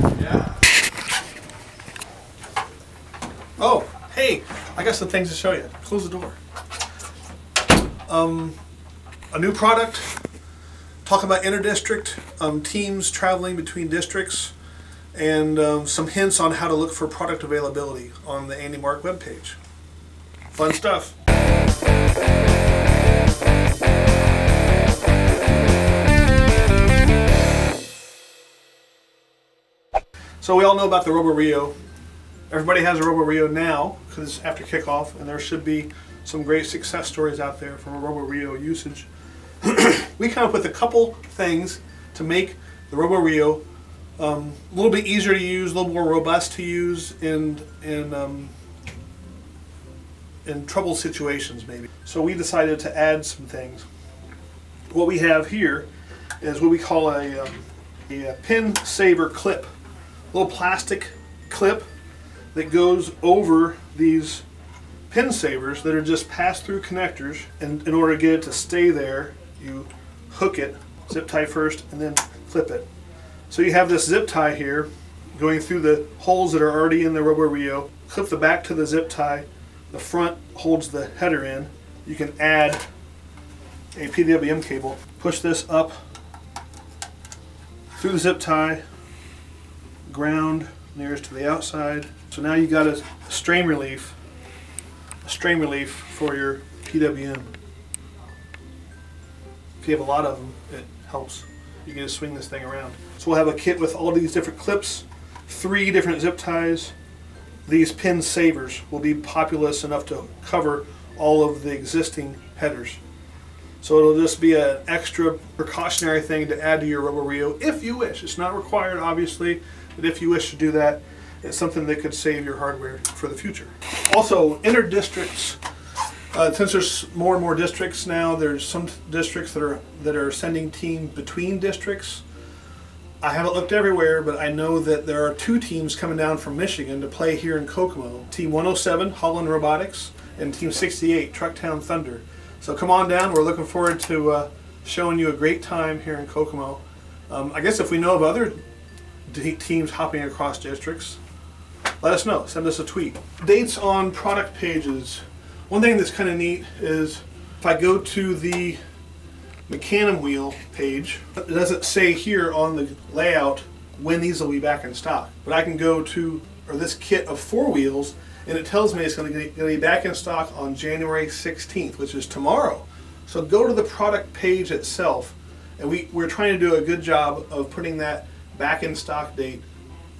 Yeah. Oh, hey, I got some things to show you. Close the door. Um, a new product. Talk about interdistrict um, teams traveling between districts, and um, some hints on how to look for product availability on the AndyMark webpage. Fun stuff. So we all know about the RoboRio. Everybody has a RoboRio now because it's after kickoff, and there should be some great success stories out there from RoboRio usage. we come up with a couple things to make the RoboRio um, a little bit easier to use, a little more robust to use in in um, in trouble situations, maybe. So we decided to add some things. What we have here is what we call a, um, a pin saver clip little plastic clip that goes over these pin savers that are just pass-through connectors and in order to get it to stay there you hook it zip tie first and then clip it. So you have this zip tie here going through the holes that are already in the RoboRio clip the back to the zip tie the front holds the header in. You can add a PWM cable push this up through the zip tie ground nearest to the outside. So now you got a strain relief, a strain relief for your PWM. If you have a lot of them, it helps. You can just swing this thing around. So we'll have a kit with all these different clips, three different zip ties. These pin savers will be populous enough to cover all of the existing headers. So it'll just be an extra precautionary thing to add to your Rio if you wish. It's not required, obviously. But if you wish to do that, it's something that could save your hardware for the future. Also, inter districts. Uh, since there's more and more districts now, there's some districts that are that are sending teams between districts. I haven't looked everywhere, but I know that there are two teams coming down from Michigan to play here in Kokomo. Team 107, Holland Robotics, and Team 68, Trucktown Thunder. So come on down. We're looking forward to uh, showing you a great time here in Kokomo. Um, I guess if we know of other teams hopping across districts, let us know. Send us a tweet. Dates on product pages. One thing that's kind of neat is if I go to the Mecanum wheel page, it doesn't say here on the layout when these will be back in stock. But I can go to or this kit of four wheels and it tells me it's going to be back in stock on January 16th, which is tomorrow. So go to the product page itself and we, we're trying to do a good job of putting that back in stock date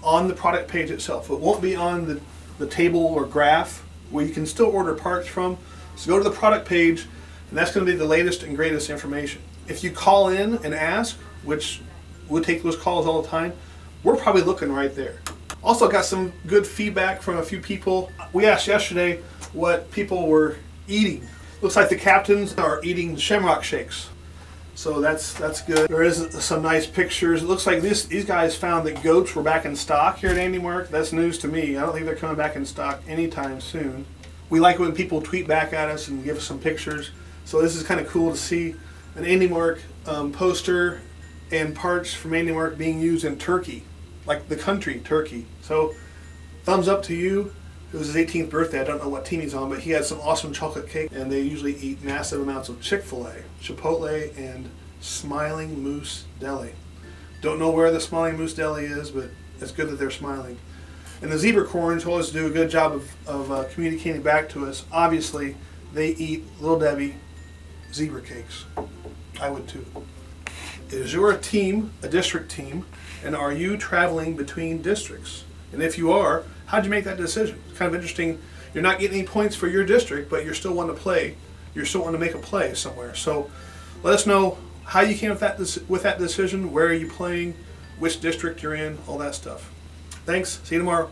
on the product page itself. It won't be on the, the table or graph where you can still order parts from. So go to the product page and that's going to be the latest and greatest information. If you call in and ask, which we take those calls all the time, we're probably looking right there. Also got some good feedback from a few people. We asked yesterday what people were eating. Looks like the captains are eating shamrock shakes. So that's that's good. There is some nice pictures. It looks like this these guys found that goats were back in stock here at AndyMark. That's news to me. I don't think they're coming back in stock anytime soon. We like when people tweet back at us and give us some pictures. So this is kind of cool to see an AndyMark um, poster and parts from AndyMark being used in Turkey, like the country Turkey. So thumbs up to you. It was his 18th birthday. I don't know what team he's on, but he had some awesome chocolate cake, and they usually eat massive amounts of Chick-fil-A, Chipotle, and Smiling Moose Deli. Don't know where the Smiling Moose Deli is, but it's good that they're smiling. And the Zebracorn told us to do a good job of, of uh, communicating back to us. Obviously, they eat Little Debbie zebra cakes. I would too. Is your team a district team, and are you traveling between districts? And if you are, how'd you make that decision? It's kind of interesting. You're not getting any points for your district, but you're still wanting to play. You're still wanting to make a play somewhere. So let us know how you came with that, with that decision, where are you playing, which district you're in, all that stuff. Thanks. See you tomorrow.